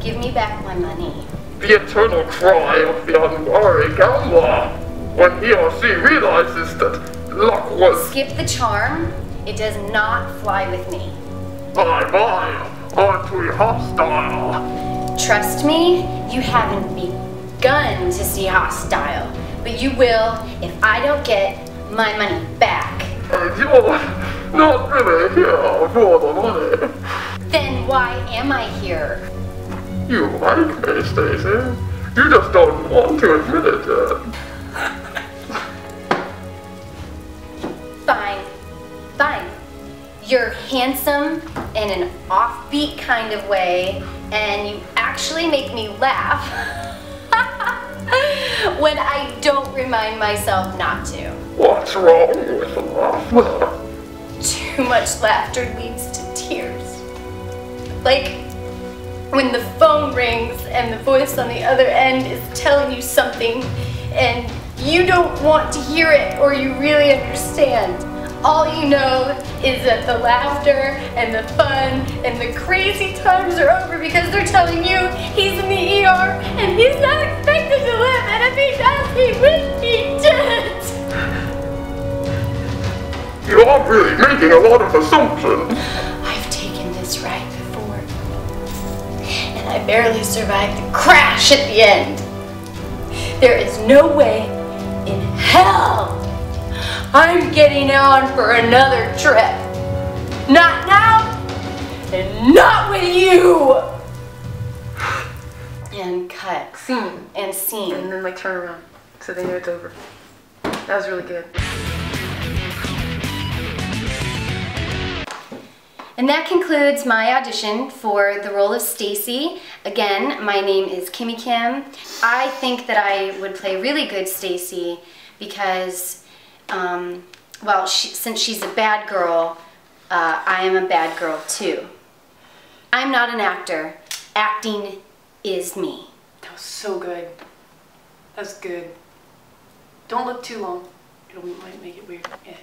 Give me back my money. The eternal cry of the unwary gambler. When he or she realizes that luck was Skip the charm. It does not fly with me. bye bye, aren't we hostile? Trust me, you haven't begun to see hostile, but you will if I don't get my money back. And you're not really here for the money. Then why am I here? You like me, Stacy. You just don't want to admit it yet. Fine. Fine. You're handsome in an offbeat kind of way, and you actually make me laugh when I don't remind myself not to. What's wrong with laughter? Too much laughter leads to tears. Like when the phone rings and the voice on the other end is telling you something and you don't want to hear it or you really understand. All you know is that the laughter and the fun and the crazy times are over because they're telling you he's in the ER and he's not expected to live and if he does, he wish he did. You're really making a lot of assumptions. I barely survived the crash at the end. There is no way in hell I'm getting on for another trip. Not now, and not with you. And cut. Scene. And scene. And then like turn around. So they know it's over. That was really good. And that concludes my audition for the role of Stacy. Again, my name is Kimmy Kim. I think that I would play really good Stacy because, um, well, she, since she's a bad girl, uh, I am a bad girl too. I'm not an actor. Acting is me. That was so good. That's good. Don't look too long. It might make it weird. Yeah.